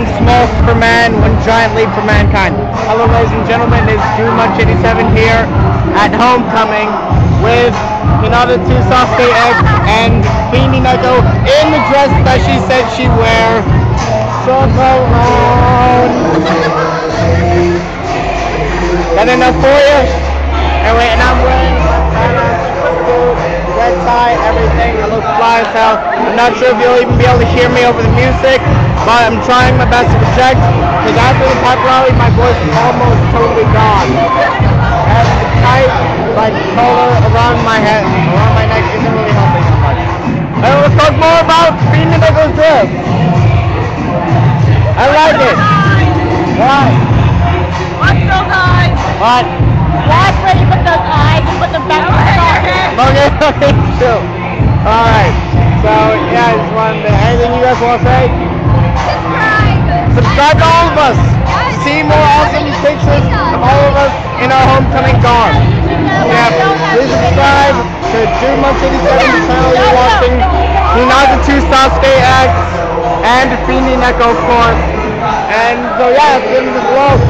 pulse for man, one giant leap for mankind. Hello, ladies and gentlemen, it's Dudemunch 87 here at Homecoming with Hinata two Sasuke X and Fiendy Neko in the dress that she said she wear. So. Got enough for you? Anyway, and I'm wearing everything. as hell. I'm not sure if you'll even be able to hear me over the music, but I'm trying my best to project because after the pep rally, my voice is almost totally gone. And the tight, like, collar around my head, around my neck isn't really helping that much. And let's talk more about Fiendy Neko's drip. I like it. Why? Watch those eyes. What? Watch where you put those eyes and put them back on the Okay, okay, chill. Alright, so yeah, I just wanted to, anything you guys want to say? Subscribe to all of us. See more awesome pictures of all of us in our homecoming garb. Yeah, please subscribe to Munch 87 channel you're watching. Hinata 2 Sasuke X and Fiendy Neko of course. And so yeah, you in the vlog.